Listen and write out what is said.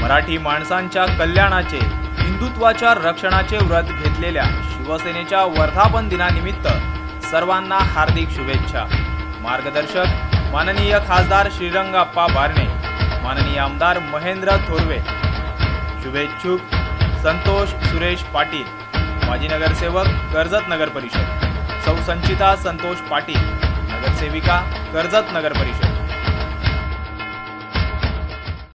मराठी माणसांच्या कल्याणाचे हिंदुत्वाच्या रक्षणाचे व्रत घेतलेल्या शिवसेनेच्या वर्धापन दिनानिमित्त सर्वांना हार्दिक शुभेच्छा. मार्गदर्शक माननीय खासदार श्रीरंगाप्पा बारणे माननीय आमदार महेंद्र थोरवे. शुभेच्छुक संतोष सुरेश पाटील माजी नगरसेवक कर्जत नगर परिषद. सौ संचिता संतोष पाटील नगरसेविका कर्जत नगर परिषद.